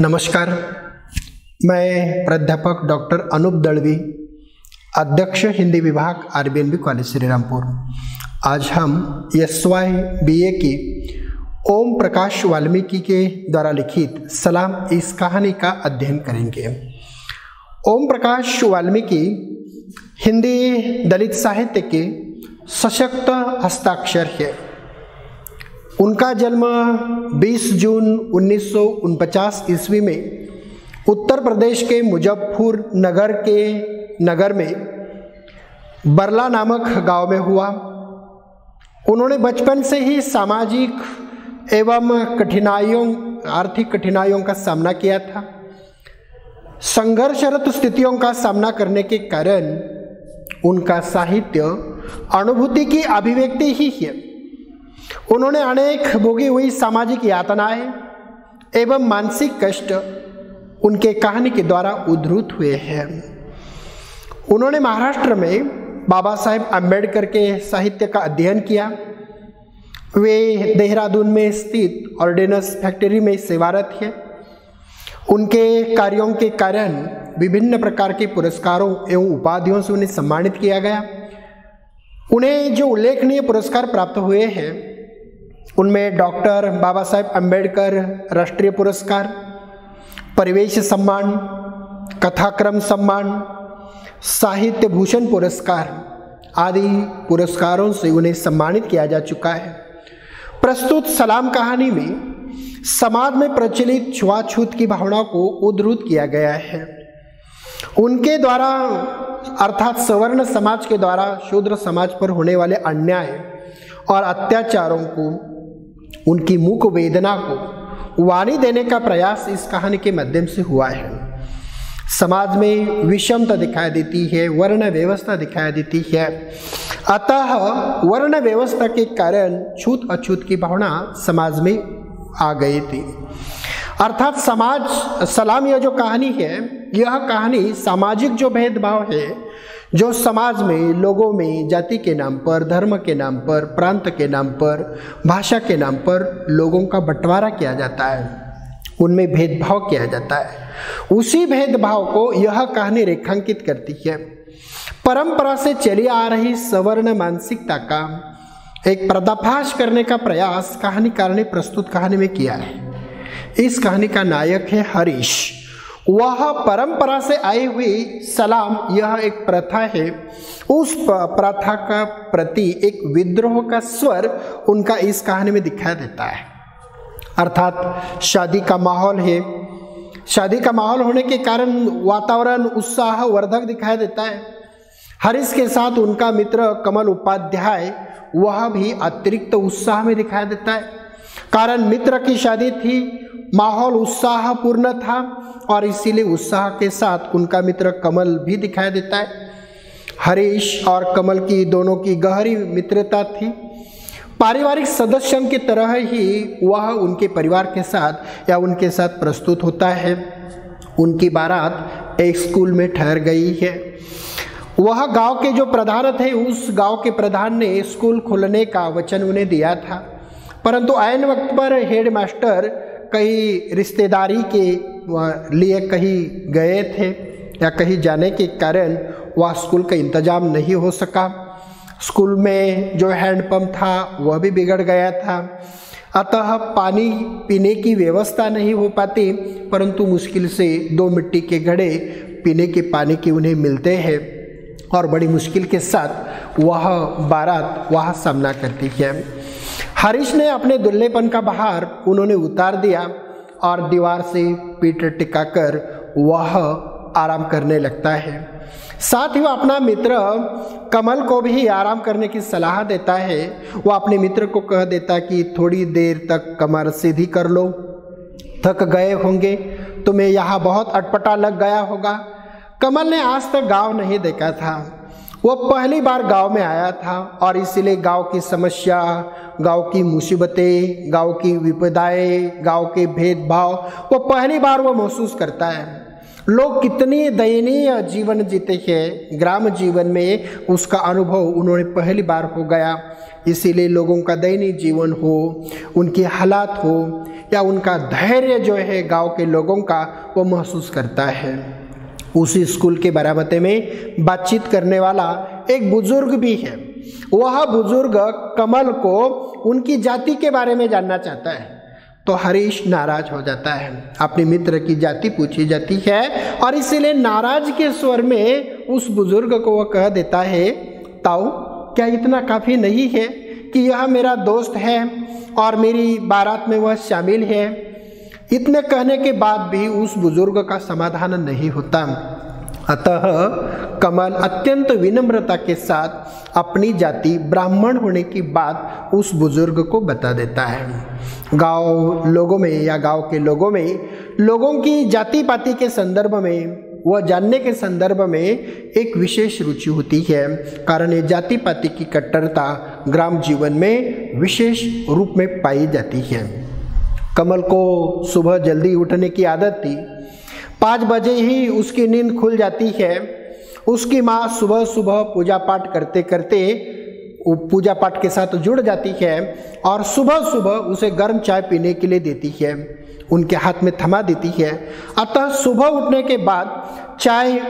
नमस्कार। मैं प्राध्यापक डॉक्टर अनूप दड़वी, अध्यक्ष हिंदी विभाग R B N B college Shrirampur. आज हम एस वाई बी ए की ओम प्रकाश वाल्मीकि के द्वारा लिखित सलाम इस कहानी का अध्ययन करेंगे। ओम प्रकाश वाल्मीकि हिंदी दलित साहित्य के सशक्त हस्ताक्षर है। उनका जन्म 20 जून उन्नीस ईस्वी में उत्तर प्रदेश के मुजफ्फर नगर के नगर में बरला नामक गाँव में हुआ। उन्होंने बचपन से ही सामाजिक एवं कठिनाइयों, आर्थिक कठिनाइयों का सामना किया था। संघर्षरत स्थितियों का सामना करने के कारण उनका साहित्य, अनुभूति की अभिव्यक्ति ही है। उन्होंने अनेक भोगी हुई सामाजिक यातनाएँ एवं मानसिक कष्ट उनके कहानी के द्वारा उद्धृत हुए हैं। उन्होंने महाराष्ट्र में बाबा साहेब अंबेडकर के साहित्य का अध्ययन किया। वे देहरादून में स्थित ऑर्डिनेंस फैक्ट्री में सेवारत है। उनके कार्यों के कारण विभिन्न प्रकार के पुरस्कारों एवं उपाधियों से उन्हें सम्मानित किया गया। उन्हें जो उल्लेखनीय पुरस्कार प्राप्त हुए हैं उनमें डॉक्टर बाबा साहेब अंबेडकर राष्ट्रीय पुरस्कार, परिवेश सम्मान, कथाक्रम सम्मान, साहित्य भूषण पुरस्कार आदि पुरस्कारों से उन्हें सम्मानित किया जा चुका है। प्रस्तुत सलाम कहानी में समाज में प्रचलित छुआछूत की भावना को उद्धृत किया गया है। उनके द्वारा, अर्थात सवर्ण समाज के द्वारा, शूद्र समाज पर होने वाले अन्याय और अत्याचारों को उनकी मुख वेदना को वाणी देने का प्रयास इस कहानी के माध्यम से हुआ है। समाज में विषमता दिखाई देती है, वर्ण व्यवस्था दिखाई देती है। अतः वर्ण व्यवस्था के कारण छूत अछूत की भावना समाज में आ गई थी। अर्थात समाज, सलाम, यह जो कहानी है, यह कहानी सामाजिक जो भेदभाव है जो समाज में, लोगों में, जाति के नाम पर, धर्म के नाम पर, प्रांत के नाम पर, भाषा के नाम पर लोगों का बंटवारा किया जाता है। उनमें भेदभाव किया जाता है। उसी भेदभाव को यह कहानी रेखांकित करती है। परंपरा से चली आ रही सवर्ण मानसिकता का एक पर्दाफाश करने का प्रयास कहानीकार ने प्रस्तुत कहानी में किया है। इस कहानी का नायक है हरीश। वह परंपरा से आई हुई सलाम, यह एक प्रथा है। उस प्रथा का प्रति एक विद्रोह का स्वर उनका इस कहानी में दिखाई देता है। अर्थात शादी का माहौल है। शादी का माहौल होने के कारण वातावरण, उत्साह, वर्धक दिखाई देता है। हरीश के साथ उनका मित्र कमल उपाध्याय, वह भी अतिरिक्त उत्साह में दिखाई देता है। कारण मित्र की शादी थी माहौल उत्साहपूर्ण था और इसीलिए उत्साह के साथ उनका मित्र कमल भी दिखाई देता है। हरीश और कमल की दोनों की गहरी मित्रता थी। पारिवारिक सदस्यों की तरह ही वह उनके परिवार के साथ या उनके साथ प्रस्तुत होता है। उनकी बारात एक स्कूल में ठहर गई है। वह गाँव के जो प्रधान थे, उस गाँव के प्रधान ने स्कूल खोलने का वचन उन्हें दिया था। परंतु आयन वक्त पर हेड मास्टर कहीं रिश्तेदारी के लिए कहीं गए थे या कहीं जाने के कारण वह स्कूल का इंतज़ाम नहीं हो सका। स्कूल में जो हैंडपम्प था, वह भी बिगड़ गया था। अतः पानी पीने की व्यवस्था नहीं हो पाती, परंतु मुश्किल से दो मिट्टी के घड़े पीने के पानी के उन्हें मिलते हैं और बड़ी मुश्किल के साथ वह बारात वह सामना करती है। हरीश ने अपने दुल्लेपन का बाहर उन्होंने उतार दिया और दीवार से पीठ टिकाकर वह आराम करने लगता है। साथ ही वह अपना मित्र कमल को भी आराम करने की सलाह देता है। वह अपने मित्र को कह देता कि थोड़ी देर तक कमर सीधी कर लो। थक गए होंगे, तुम्हें यहाँ बहुत अटपटा लग गया होगा। कमल ने आज तक गाँव नहीं देखा था। वो पहली बार गाँव में आया था और इसीलिए गाँव की समस्या, गाँव की मुसीबतें, गाँव की विपदाएँ, गाँव के भेदभाव, वो पहली बार वो महसूस करता है। लोग कितनी दयनीय जीवन जीते हैं, ग्राम जीवन में उसका अनुभव उन्होंने पहली बार हो गया। इसीलिए लोगों का दयनीय जीवन हो, उनकी हालात हो, या उनका धैर्य जो है गाँव के लोगों का, वो महसूस करता है। उसी स्कूल के बरामते में बातचीत करने वाला एक बुज़ुर्ग भी है। वह बुज़ुर्ग कमल को उनकी जाति के बारे में जानना चाहता है। तो हरीश नाराज़ हो जाता है। अपने मित्र की जाति पूछी जाती है और इसीलिए नाराज़ के स्वर में उस बुज़ुर्ग को वह कह देता है, ताऊ, क्या इतना काफ़ी नहीं है कि यह मेरा दोस्त है और मेरी बारात में वह शामिल है? इतने कहने के बाद भी उस बुज़ुर्ग का समाधान नहीं होता। अतः कमल अत्यंत विनम्रता के साथ अपनी जाति ब्राह्मण होने की बात उस बुज़ुर्ग को बता देता है। गाँव लोगों में या गाँव के लोगों में, लोगों की जाति पाति के संदर्भ में वह जानने के संदर्भ में एक विशेष रुचि होती है। कारण ये जाति पाति की कट्टरता ग्राम जीवन में विशेष रूप में पाई जाती है। कमल को सुबह जल्दी उठने की आदत थी। पाँच बजे ही उसकी नींद खुल जाती है। उसकी माँ सुबह सुबह पूजा पाठ करते करते पूजा पाठ के साथ जुड़ जाती है और सुबह सुबह उसे गर्म चाय पीने के लिए देती है। उनके हाथ में थमा देती है। अतः सुबह उठने के बाद चाय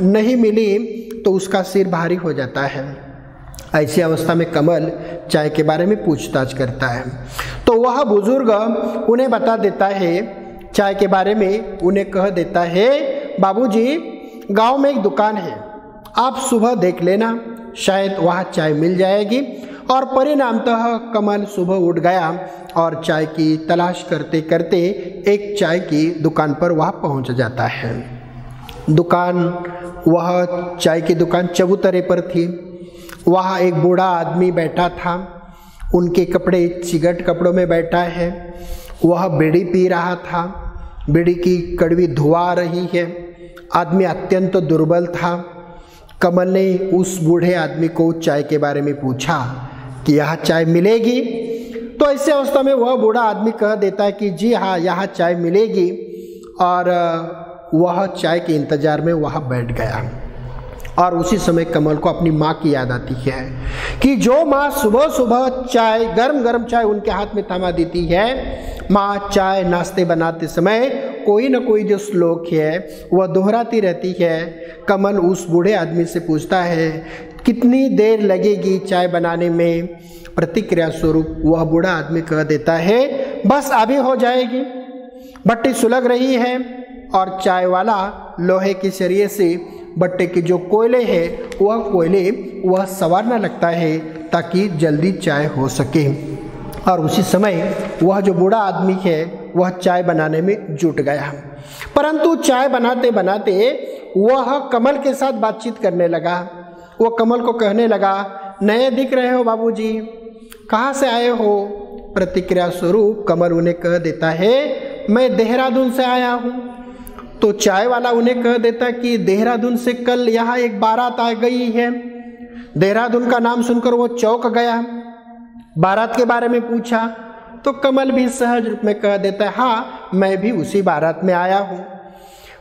नहीं मिली तो उसका सिर भारी हो जाता है। ऐसी अवस्था में कमल चाय के बारे में पूछताछ करता है। वह बुज़ुर्ग उन्हें बता देता है, चाय के बारे में उन्हें कह देता है, बाबूजी, गाँव में एक दुकान है, आप सुबह देख लेना, शायद वहाँ चाय मिल जाएगी। और परिणामतः कमल सुबह उठ गया और चाय की तलाश करते करते एक चाय की दुकान पर वह पहुँच जाता है। दुकान, वह चाय की दुकान चबूतरे पर थी। वहाँ एक बूढ़ा आदमी बैठा था। उनके कपड़े चिगट कपड़ों में बैठा है। वह बीड़ी पी रहा था। बीड़ी की कड़वी धुआ रही है। आदमी अत्यंत तो दुर्बल था। कमल ने उस बूढ़े आदमी को चाय के बारे में पूछा कि यह चाय मिलेगी? तो ऐसे अवस्था में वह बूढ़ा आदमी कह देता है कि, जी हाँ यहाँ चाय मिलेगी। और वह चाय के इंतज़ार में वहाँ बैठ गया। और उसी समय कमल को अपनी माँ की याद आती है कि जो माँ सुबह सुबह चाय, गर्म गर्म चाय उनके हाथ में थमा देती है, माँ चाय नाश्ते बनाते समय कोई ना कोई जो श्लोक है, वह दोहराती रहती है। कमल उस बूढ़े आदमी से पूछता है, कितनी देर लगेगी चाय बनाने में? प्रतिक्रिया स्वरूप वह बूढ़ा आदमी कह देता है, बस अभी हो जाएगी। भट्टी सुलग रही है और चाय वाला लोहे के शरीर से भट्टे के जो कोयले हैं, वह कोयले वह संवारना लगता है ताकि जल्दी चाय हो सके। और उसी समय वह जो बूढ़ा आदमी है, वह चाय बनाने में जुट गया। परंतु चाय बनाते बनाते वह कमल के साथ बातचीत करने लगा। वह कमल को कहने लगा, नए दिख रहे हो बाबूजी। कहाँ से आए हो? प्रतिक्रिया स्वरूप कमल उन्हें कह देता है, मैं देहरादून से आया हूँ। तो चाय वाला उन्हें कह देता कि देहरादून से कल यहाँ एक बारात आ गई है। देहरादून का नाम सुनकर वो चौक गया। बारात के बारे में पूछा तो कमल भी सहज रूप में कह देता है हाँ मैं भी उसी बारात में आया हूँ।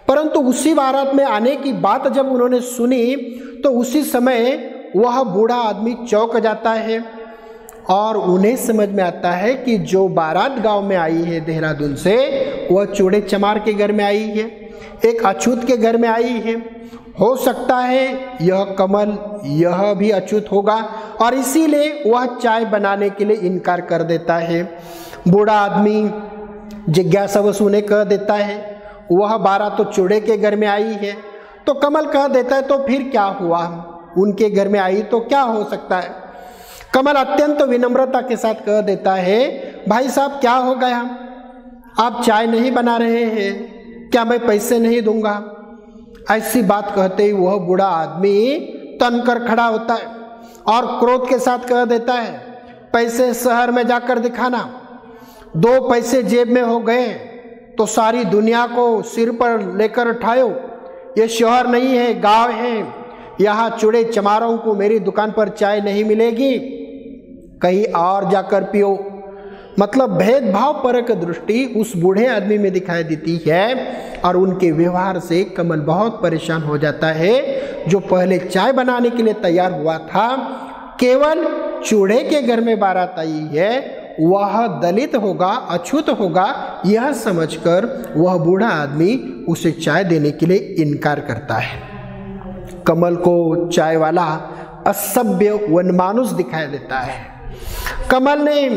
परंतु उसी बारात में आने की बात जब उन्होंने सुनी तो उसी समय वह बूढ़ा आदमी चौक जाता है और उन्हें समझ में आता है कि जो बारात गाँव में आई है देहरादून से, वह चूड़े चमार के घर में आई है। एक अछूत के घर में आई है। हो सकता है यह कमल यह भी अछूत होगा और इसीलिए वह चाय बनाने के लिए इनकार कर देता है। बूढ़ा आदमी जिज्ञासा उन्हें कह देता है, वह बारह तो चूड़े के घर में आई है। तो कमल कह देता है तो फिर क्या हुआ? उनके घर में आई तो क्या हो सकता है? कमल अत्यंत तो विनम्रता के साथ कह देता है, भाई साहब, क्या हो गया? आप चाय नहीं बना रहे हैं। क्या मैं पैसे नहीं दूँगा? ऐसी बात कहते ही वह बूढ़ा आदमी तन कर खड़ा होता है और क्रोध के साथ कह देता है, पैसे शहर में जाकर दिखाना। दो पैसे जेब में हो गए तो सारी दुनिया को सिर पर लेकर उठायो। ये शहर नहीं है, गाँव है। यहाँ चुड़े चमारों को मेरी दुकान पर चाय नहीं मिलेगी। कहीं और जाकर पियो। मतलब भेदभाव परक दृष्टि उस बूढ़े आदमी में दिखाई देती है और उनके व्यवहार से कमल बहुत परेशान हो जाता है। जो पहले चाय बनाने के लिए तैयार हुआ था, केवल चूड़े के घर में बारात आई है, वह दलित होगा, अछूत होगा, यह समझकर वह बूढ़ा आदमी उसे चाय देने के लिए इनकार करता है। कमल को चाय वाला असभ्य वनमानुष दिखाई देता है। कमल ने,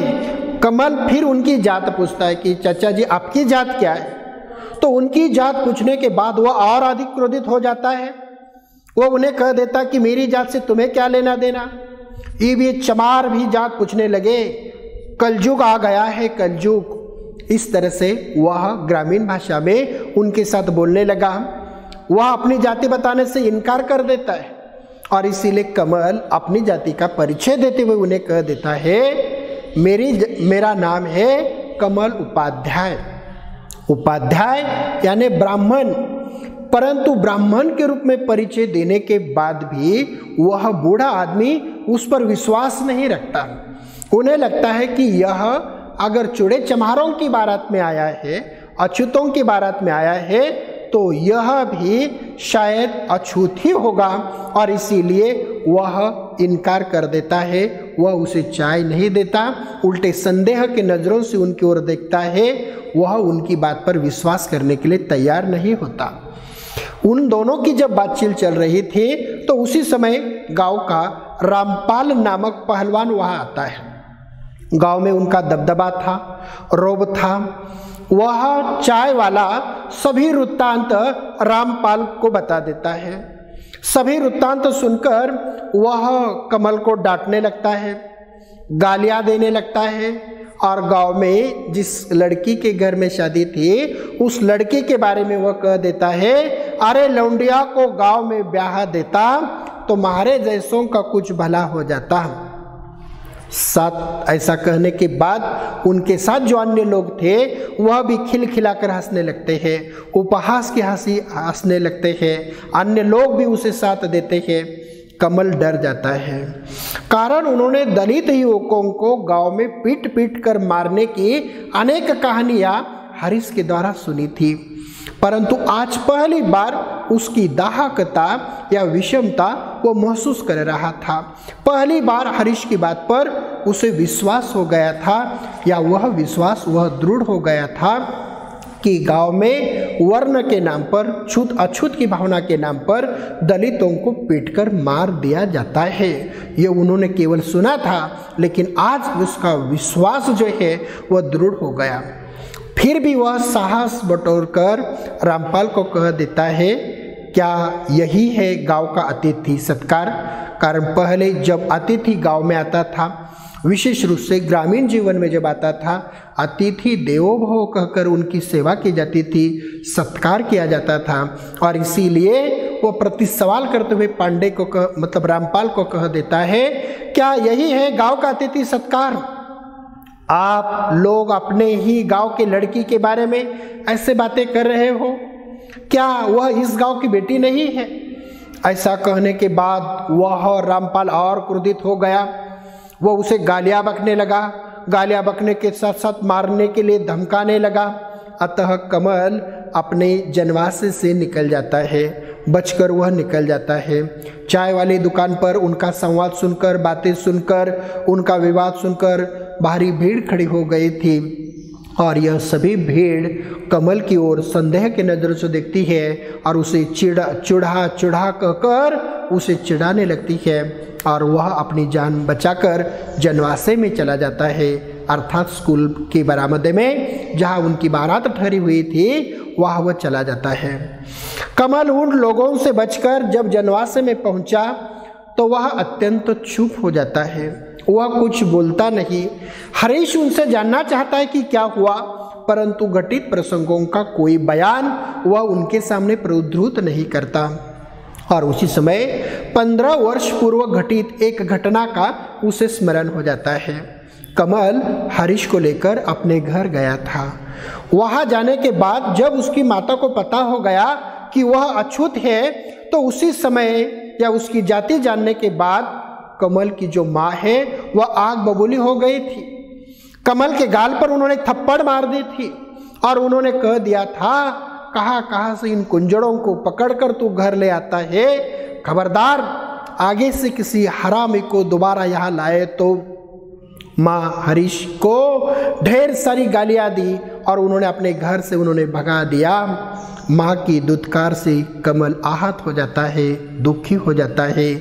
कमल फिर उनकी जात पूछता है कि, चाचा जी, आपकी जात क्या है? तो उनकी जात पूछने के बाद वह और अधिक क्रोधित हो जाता है। वो उन्हें कह देता कि, मेरी जात से तुम्हें क्या लेना देना? ये भी चमार भी जात पूछने लगे, कलयुग आ गया है, कलयुग। इस तरह से वह ग्रामीण भाषा में उनके साथ बोलने लगा। वह अपनी जाति बताने से इनकार कर देता है। और इसीलिए कमल अपनी जाति का परिचय देते हुए उन्हें कह देता है, मेरी मेरा नाम है कमल उपाध्याय। उपाध्याय यानी ब्राह्मण। परंतु ब्राह्मण के रूप में परिचय देने के बाद भी वह बूढ़ा आदमी उस पर विश्वास नहीं रखता। उन्हें लगता है कि यह अगर चुड़े चमारों की बारात में आया है अछूतों की बारात में आया है तो यह भी शायद अछूत ही होगा और इसीलिए वह इनकार कर देता है, वह उसे चाय नहीं देता। उल्टे संदेह के नज़रों से उनकी ओर देखता है, वह उनकी बात पर विश्वास करने के लिए तैयार नहीं होता। उन दोनों की जब बातचीत चल रही थी तो उसी समय गाँव का रामपाल नामक पहलवान वहाँ आता है। गाँव में उनका दबदबा था, रोब था वह चाय वाला सभी वृत्तांत रामपाल को बता देता है। सभी वृत्तांत सुनकर वह कमल को डांटने लगता है, गालियाँ देने लगता है और गाँव में जिस लड़की के घर में शादी थी, उस लड़की के बारे में वह कह देता है, अरे लौंडिया को गाँव में ब्याह देता तो मारे जैसों का कुछ भला हो जाता। साथ ऐसा कहने के बाद उनके साथ जो अन्य लोग थे, वह भी खिलखिलाकर हंसने लगते हैं, उपहास की हँसी, हंसने लगते हैं। अन्य लोग भी उसे साथ देते हैं। कमल डर जाता है। कारण उन्होंने दलित युवकों को गाँव में पीट पीट कर मारने की अनेक कहानियाँ हरीश के द्वारा सुनी थी। परंतु आज पहली बार उसकी दाहकता या विषमता वो महसूस कर रहा था। पहली बार हरीश की बात पर उसे विश्वास हो गया था या वह विश्वास, वह दृढ़ हो गया था कि गाँव में वर्ण के नाम पर, छूत अछूत की भावना के नाम पर दलितों को पीटकर मार दिया जाता है। ये उन्होंने केवल सुना था, लेकिन आज उसका विश्वास जो है, वह दृढ़ हो गया। फिर भी वह साहस बटोर कर रामपाल को कह देता है क्या यही है गाँव का अतिथि? सत्कार। कारण पहले जब अतिथि गाँव में आता था, विशेष रूप से ग्रामीण जीवन में जब आता था, अतिथि देवो भव कहकर उनकी सेवा की जाती थी, सत्कार किया जाता था। और इसीलिए वो प्रति सवाल करते हुए पांडे को कह मतलब रामपाल को कह देता है, क्या यही है गाँव का अतिथि सत्कार? आप लोग अपने ही गाँव के लड़की के बारे में ऐसे बातें कर रहे हो? क्या वह इस गाँव की बेटी नहीं है? ऐसा कहने के बाद वह और रामपाल और क्रोधित हो गया। वह उसे गालियाँ बकने लगा। गालियाँ बकने के साथ साथ मारने के लिए धमकाने लगा। अतः कमल अपने जनवास से निकल जाता है। बचकर वह निकल जाता है। चाय वाली दुकान पर उनका संवाद सुनकर, बातें सुनकर, उनका विवाद सुनकर भारी भीड़ खड़ी हो गई थी। और यह सभी भीड़ कमल की ओर संदेह के नज़र से देखती है और उसे चिड़ा चुढ़ा चुढ़ा कहकर उसे चिढ़ाने लगती है और वह अपनी जान बचाकर जनवासे में चला जाता है। अर्थात स्कूल के बरामदे में जहाँ उनकी बारात ठहरी हुई थी, वहाँ वह चला जाता है। कमल उन लोगों से बचकर जब जनवासे में पहुँचा तो वह अत्यंत चुप हो जाता है। वह कुछ बोलता नहीं। हरीश उनसे जानना चाहता है कि क्या हुआ, परंतु घटित प्रसंगों का कोई बयान वह उनके सामने प्रोद्धृत नहीं करता। और उसी समय पंद्रह वर्ष पूर्व घटित एक घटना का उसे स्मरण हो जाता है। कमल हरीश को लेकर अपने घर गया था। वहाँ जाने के बाद जब उसकी माता को पता हो गया कि वह अछूत है तो उसी समय या उसकी जाति जानने के बाद कमल की जो माँ है वह आग बबूली हो गई थी। कमल के गाल पर उन्होंने थप्पड़ मार दी थी और उन्होंने कह दिया था, कहा कहा से इन कुंजड़ों को पकड़कर तू घर ले आता है? खबरदार, आगे से किसी हरामी को दोबारा यहाँ लाए तो। माँ हरीश को ढेर सारी गालियाँ दी और उन्होंने अपने घर से उन्होंने भगा दिया। माँ की दुत्कार से कमल आहत हो जाता है, दुखी हो जाता है।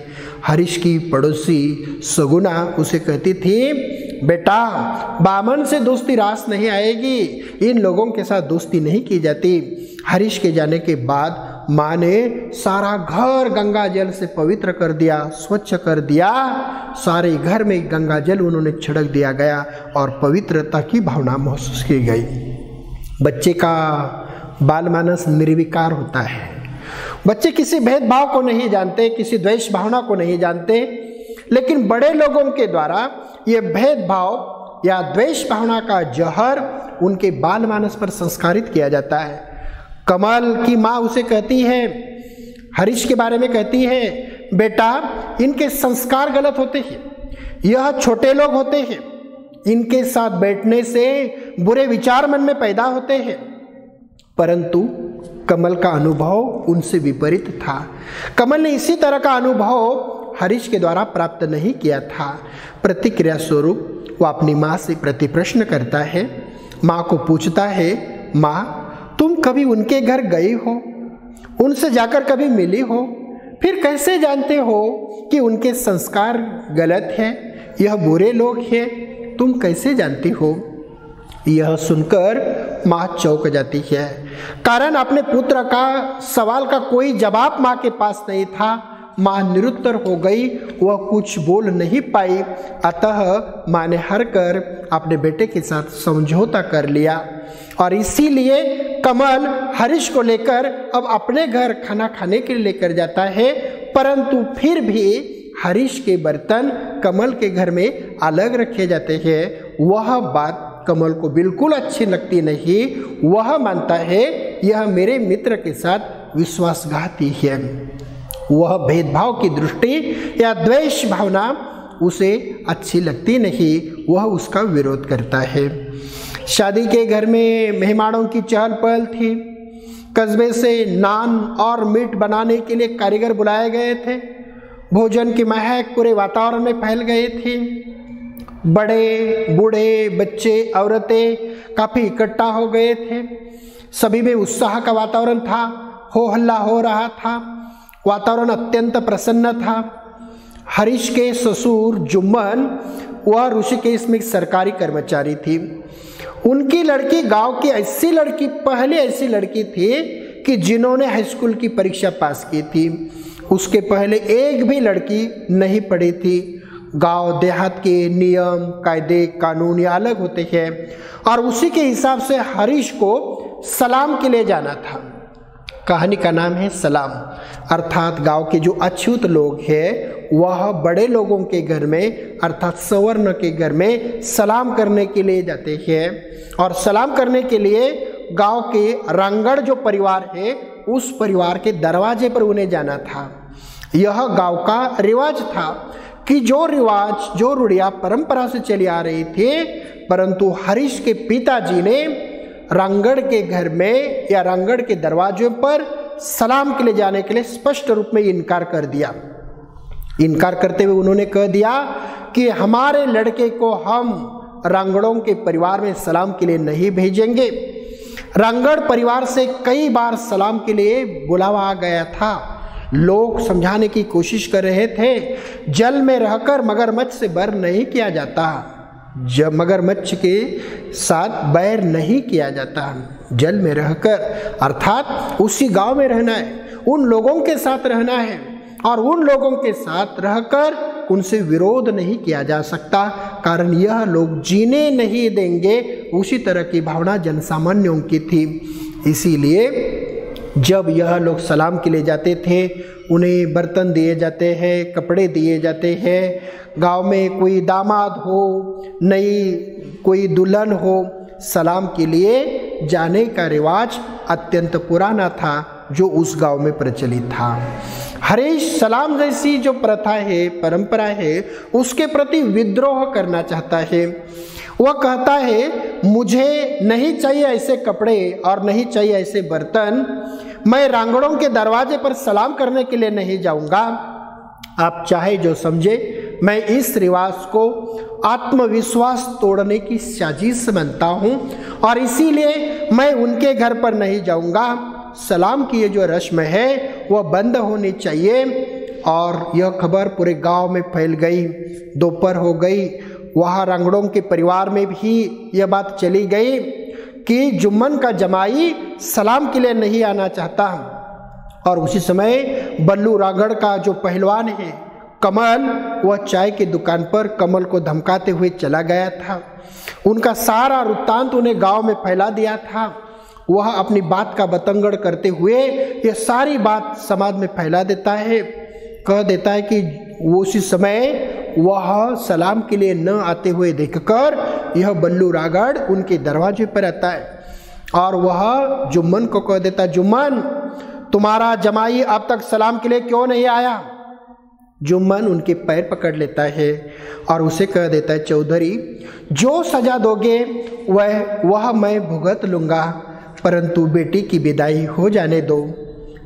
हरीश की पड़ोसी सगुना उसे कहती थी, बेटा, बामन से दोस्ती रास नहीं आएगी। इन लोगों के साथ दोस्ती नहीं की जाती। हरीश के जाने के बाद माँ ने सारा घर गंगा जल से पवित्र कर दिया, स्वच्छ कर दिया। सारे घर में गंगा जल उन्होंने छिड़क दिया गया और पवित्रता की भावना महसूस की गई। बच्चे का बाल मानस निर्विकार होता है। बच्चे किसी भेदभाव को नहीं जानते, किसी द्वेष भावना को नहीं जानते, लेकिन बड़े लोगों के द्वारा ये भेदभाव या द्वेष भावना का जहर उनके बाल मानस पर संस्कारित किया जाता है। कमल की माँ उसे कहती है, हरीश के बारे में कहती है, बेटा, इनके संस्कार गलत होते हैं, यह छोटे लोग होते हैं, इनके साथ बैठने से बुरे विचार मन में पैदा होते हैं, परंतु कमल का अनुभव उनसे विपरीत था। कमल ने इसी तरह का अनुभव हरीश के द्वारा प्राप्त नहीं किया था। प्रतिक्रिया स्वरूप वो अपनी माँ से प्रति प्रश्न करता है। माँ को पूछता है, माँ, तुम कभी उनके घर गई हो? उनसे जाकर कभी मिली हो? फिर कैसे जानते हो कि उनके संस्कार गलत है? यह बुरे लोग हैं। तुम कैसे जानती हो? यह सुनकर माँ चौक जाती है। कारण अपने पुत्र का सवाल का कोई जवाब माँ के पास नहीं था। माँ निरुत्तर हो गई, वह कुछ बोल नहीं पाई। अतः माँ ने हर कर अपने बेटे के साथ समझौता कर लिया। और इसीलिए कमल हरीश को लेकर अब अपने घर खाना खाने के लिए लेकर जाता है। परंतु फिर भी हरीश के बर्तन कमल के घर में अलग रखे जाते हैं। वह बात कमल को बिल्कुल अच्छी लगती नहीं, वह मानता है, यह मेरे मित्र के साथ विश्वासघाती है। वह भेदभाव की दृष्टि या द्वेष भावना उसे अच्छी लगती नहीं, वह उसका विरोध करता है। शादी के घर में मेहमानों की चहल पहल थी। कस्बे से नान और मीट बनाने के लिए कारीगर बुलाए गए थे। भोजन की महक पूरे वातावरण में फैल गई थी। बड़े, बूढ़े, बच्चे, औरतें काफ़ी इकट्ठा हो गए थे। सभी में उत्साह का वातावरण था हो हल्ला हो रहा था, वातावरण अत्यंत प्रसन्न था। हरीश के ससुर जुम्मन वह ऋषिकेश में सरकारी कर्मचारी थी। उनकी लड़की गाँव की ऐसी लड़की, पहली ऐसी लड़की थी कि जिन्होंने हाईस्कूल की परीक्षा पास की थी। उसके पहले एक भी लड़की नहीं पढ़ी थी। गाँव, देहात के नियम, कायदे, कानून या अलग होते हैं और उसी के हिसाब से हरीश को सलाम के लिए जाना था। कहानी का नाम है सलाम। अर्थात गाँव के जो अछूत लोग हैं, वह बड़े लोगों के घर में, अर्थात सवर्ण के घर में सलाम करने के लिए जाते हैं और सलाम करने के लिए गाँव के रंगड़ जो परिवार है, उस परिवार के दरवाजे पर उन्हें जाना था। यह गाँव का रिवाज था। कि जो रिवाज, जो रूढ़िया परंपरा से चली आ रही थी, परंतु हरीश के पिताजी ने रंगड़ के घर में या रंगड़ के दरवाजे पर सलाम के लिए जाने के लिए स्पष्ट रूप में इनकार कर दिया। इनकार करते हुए उन्होंने कह दिया कि हमारे लड़के को हम रंगड़ों के परिवार में सलाम के लिए नहीं भेजेंगे। रंगड़ परिवार से कई बार सलाम के लिए बुलावा गया था। लोग समझाने की कोशिश कर रहे थे, जल में रहकर मगरमच्छ से बैर नहीं किया जाता। जब मगरमच्छ के साथ बैर नहीं किया जाता, जल में रहकर, अर्थात उसी गाँव में रहना है, उन लोगों के साथ रहना है, और उन लोगों के साथ रहकर उनसे विरोध नहीं किया जा सकता, कारण यह लोग जीने नहीं देंगे, उसी तरह की भावना जनसामान्यों की थी। इसीलिए जब यह लोग सलाम के लिए जाते थे, उन्हें बर्तन दिए जाते हैं, कपड़े दिए जाते हैं। गाँव में कोई दामाद हो, नई कोई दुल्हन हो, सलाम के लिए जाने का रिवाज अत्यंत पुराना था, जो उस गाँव में प्रचलित था। हरेश सलाम जैसी जो प्रथा है, परंपरा है, उसके प्रति विद्रोह करना चाहता है। वह कहता है मुझे नहीं चाहिए ऐसे कपड़े और नहीं चाहिए ऐसे बर्तन। मैं रांगड़ों के दरवाजे पर सलाम करने के लिए नहीं जाऊँगा। आप चाहे जो समझे, मैं इस रिवाज को आत्मविश्वास तोड़ने की साजिश बनता हूँ और इसीलिए मैं उनके घर पर नहीं जाऊँगा। सलाम की ये जो रस्म है, वह बंद होनी चाहिए। और यह खबर पूरे गाँव में फैल गई, दोपहर हो गई। वहाँ रंगड़ों के परिवार में भी यह बात चली गई कि जुम्मन का जमाई सलाम के लिए नहीं आना चाहता। और उसी समय बल्लू रागड़ का जो पहलवान है, कमल, वह चाय की दुकान पर कमल को धमकाते हुए चला गया था। उनका सारा वृत्तांत उन्हें गाँव में फैला दिया था। वह अपनी बात का बतंगड़ करते हुए यह सारी बात समाज में फैला देता है। कह देता है कि वो उसी समय वह सलाम के लिए न आते हुए देखकर यह बल्लू रागड़ उनके दरवाजे पर आता है। और वह जुम्मन को कह देता, जुम्मन, तुम्हारा जमाई अब तक सलाम के लिए क्यों नहीं आया? जुम्मन उनके पैर पकड़ लेता है और उसे कह देता है, चौधरी, जो सजा दोगे, वह वह मैं भुगत लूँगा, परंतु बेटी की विदाई हो जाने दो।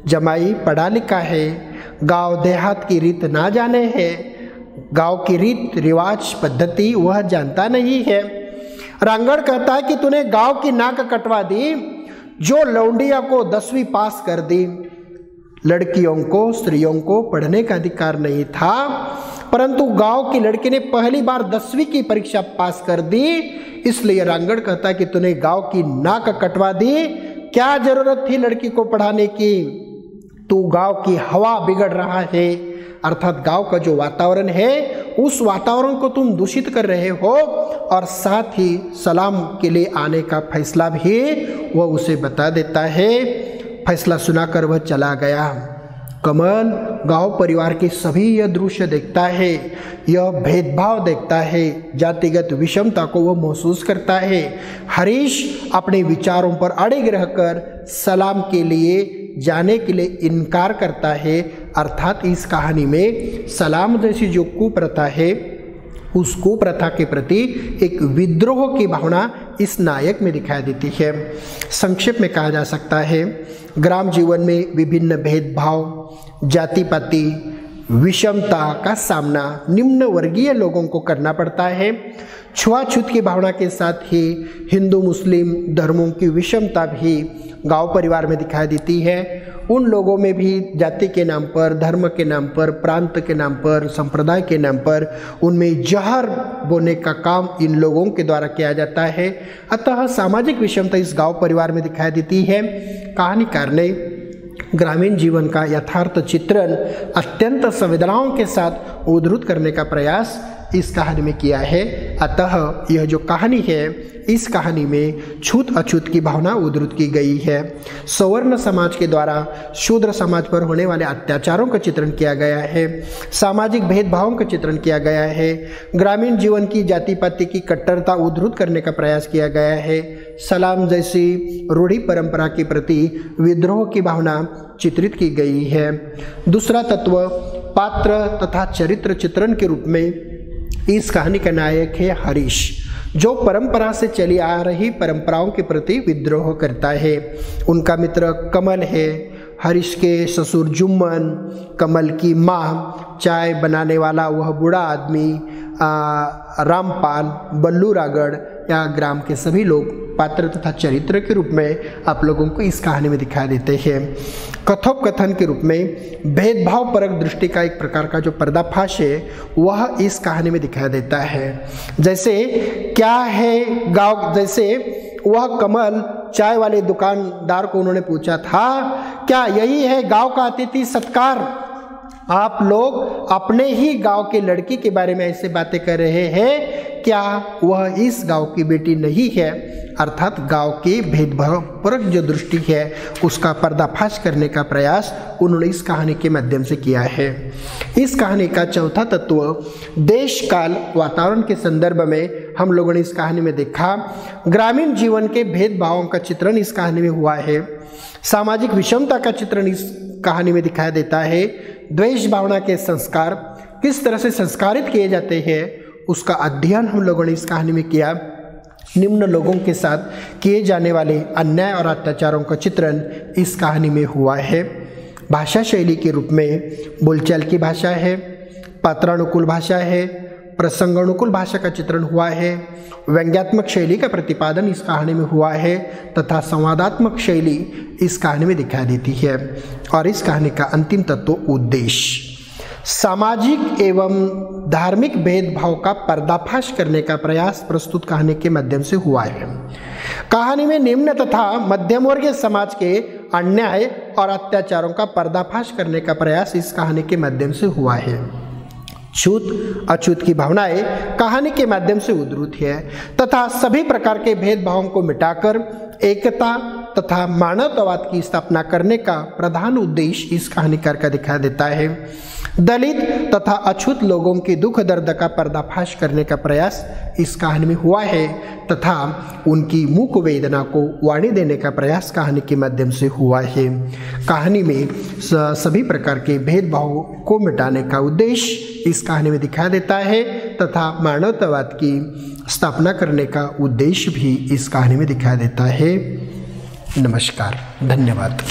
जमाई पढ़ा लिखा है, गाँव देहात की रीत ना जाने है गाँव की रीत रिवाज पद्धति वह जानता नहीं है। रांगड़ कहता है कि तूने गाँव की नाक कटवा दी, जो लौंडिया को दसवीं पास कर दी। लड़कियों को, स्त्रियों को पढ़ने का अधिकार नहीं था, परंतु गाँव की लड़की ने पहली बार दसवीं की परीक्षा पास कर दी। इसलिए रांगड़ कहता है कि तूने गाँव की नाक कटवा दी, क्या ज़रूरत थी लड़की को पढ़ाने की? तू गाँव की हवा बिगड़ रहा है। अर्थात गाँव का जो वातावरण है, उस वातावरण को तुम दूषित कर रहे हो और साथ ही सलाम के लिए आने का फैसला भी वह उसे बता देता है। फैसला सुनाकर वह चला गया। कमल गाँव परिवार के सभी यह दृश्य देखता है, यह भेदभाव देखता है, जातिगत विषमता को वह महसूस करता है। हरीश अपने विचारों पर अड़े रहकर सलाम के लिए जाने के लिए इनकार करता है, अर्थात इस कहानी में सलाम जैसी जो कुप्रथा है, उस कुप्रथा के प्रति एक विद्रोह की भावना इस नायक में दिखाई देती है। संक्षेप में कहा जा सकता है, ग्राम जीवन में विभिन्न भेदभाव जाति पाति विषमता का सामना निम्न वर्गीय लोगों को करना पड़ता है। छुआछूत की भावना के साथ ही हिंदू, मुस्लिम धर्मों की विषमता भी गाँव परिवार में दिखाई देती है। उन लोगों में भी जाति के नाम पर, धर्म के नाम पर, प्रांत के नाम पर, संप्रदाय के नाम पर, उनमें जहर बोने का काम इन लोगों के द्वारा किया जाता है। अतः सामाजिक विषमता इस गाँव परिवार में दिखाई देती है। कहानीकार ने ग्रामीण जीवन का यथार्थ चित्रण अत्यंत संवेदनाओं के साथ उद्धृत करने का प्रयास इस कहानी में किया है। अतः यह जो कहानी है, इस कहानी में छूत अछूत की भावना उद्धृत की गई है। सवर्ण समाज के द्वारा शूद्र समाज पर होने वाले अत्याचारों का चित्रण किया गया है। सामाजिक भेदभावों का चित्रण किया गया है। ग्रामीण जीवन की जाति पाति की कट्टरता उद्धृत करने का प्रयास किया गया है। सलाम जैसी रूढ़ी परंपरा के प्रति विद्रोह की भावना चित्रित की गई है। दूसरा तत्व पात्र तथा चरित्र चित्रण के रूप में इस कहानी का नायक है हरीश, जो परंपरा से चली आ रही परंपराओं के प्रति विद्रोह करता है। उनका मित्र कमल है। हरीश के ससुर जुम्मन, कमल की माँ, चाय बनाने वाला वह बूढ़ा आदमी रामपाल बल्लू रागड़ या ग्राम के सभी लोग पात्र तथा चरित्र के रूप में आप लोगों को इस कहानी में दिखाई देते हैं। कथोपकथन के रूप में भेदभाव परक दृष्टि का एक प्रकार का जो पर्दाफाश है, वह इस कहानी में दिखाई देता है। जैसे, क्या है गाँव, जैसे वह कमल चाय वाले दुकानदार को उन्होंने पूछा था, क्या यही है गाँव का अतिथि सत्कार? आप लोग अपने ही गाँव के लड़की के बारे में ऐसे बातें कर रहे हैं, क्या वह इस गाँव की बेटी नहीं है? अर्थात गाँव के भेदभाव परक जो दृष्टि है, उसका पर्दाफाश करने का प्रयास उन्होंने इस कहानी के माध्यम से किया है। इस कहानी का चौथा तत्व देश काल वातावरण के संदर्भ में हम लोगों ने इस कहानी में देखा। ग्रामीण जीवन के भेदभावों का चित्रण इस कहानी में हुआ है। सामाजिक विषमता का चित्रण इस कहानी में दिखाई देता है, द्वेष भावना के संस्कार किस तरह से संस्कारित किए जाते हैं, उसका अध्ययन हम लोगों ने इस कहानी में किया। निम्न लोगों के साथ किए जाने वाले अन्याय और अत्याचारों का चित्रण इस कहानी में हुआ है। भाषा शैली के रूप में बोलचाल की भाषा है, पात्रानुकूल भाषा है प्रसंगानुकूल भाषा का चित्रण हुआ है। व्यंग्यात्मक शैली का प्रतिपादन इस कहानी में हुआ है तथा संवादात्मक शैली इस कहानी में दिखाई देती है और इस कहानी का अंतिम तत्व उद्देश्य। सामाजिक एवं धार्मिक भेदभाव का पर्दाफाश करने का प्रयास प्रस्तुत कहानी के माध्यम से हुआ है। कहानी में निम्न तथा मध्यम वर्गीय समाज के अन्याय और अत्याचारों का पर्दाफाश करने का प्रयास इस कहानी के माध्यम से हुआ है। छूत अछूत की भावनाएँ कहानी के माध्यम से उद्रुत है, तथा सभी प्रकार के भेदभावों को मिटाकर, एकता तथा मानवतावाद की स्थापना करने का प्रधान उद्देश्य इस कहानीकार का दिखा देता है। दलित तथा अछूत लोगों के दुख दर्द का पर्दाफाश करने का प्रयास इस कहानी में हुआ है तथा उनकी मुख वेदना को वाणी देने का प्रयास कहानी के माध्यम से हुआ है। कहानी में सभी प्रकार के भेदभाव को मिटाने का उद्देश्य इस कहानी में दिखा देता है तथा मानवतावाद की स्थापना करने का उद्देश्य भी इस कहानी में दिखा देता है। नमस्कार धन्यवाद।